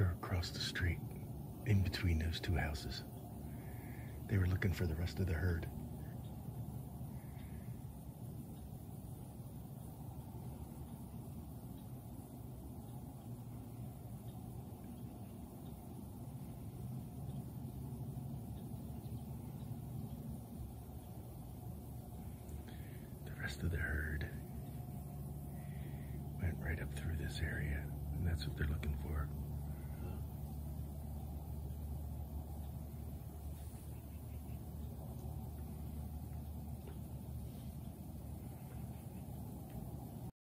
They're across the street, in between those two houses. They were looking for the rest of the herd. The rest of the herd went right up through this area, and that's what they're looking for.